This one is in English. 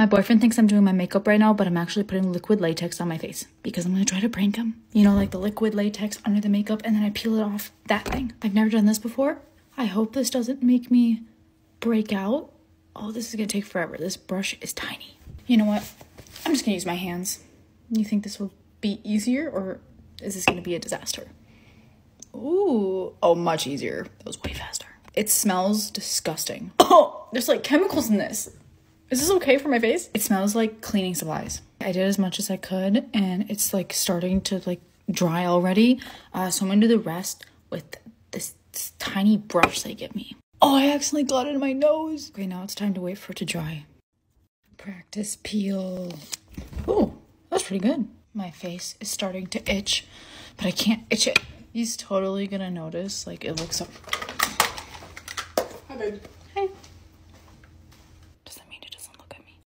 My boyfriend thinks I'm doing my makeup right now, but I'm actually putting liquid latex on my face because I'm gonna try to prank him. You know, like the liquid latex under the makeup and then I peel it off. That thing. I've never done this before. I hope this doesn't make me break out. Oh, this is gonna take forever. This brush is tiny. You know what? I'm just gonna use my hands. You think this will be easier or is this gonna be a disaster? Ooh, oh, much easier. That was way faster. It smells disgusting. Oh, there's like chemicals in this. Is this okay for my face? It smells like cleaning supplies. I did as much as I could and it's like starting to like dry already. Uh, so I'm gonna do the rest with this, this tiny brush they give me. Oh, I accidentally got it in my nose. Okay, now it's time to wait for it to dry. Practice peel. Oh, that's pretty good. My face is starting to itch, but I can't itch it. He's totally gonna notice. Like, it looks up. Hi, babe.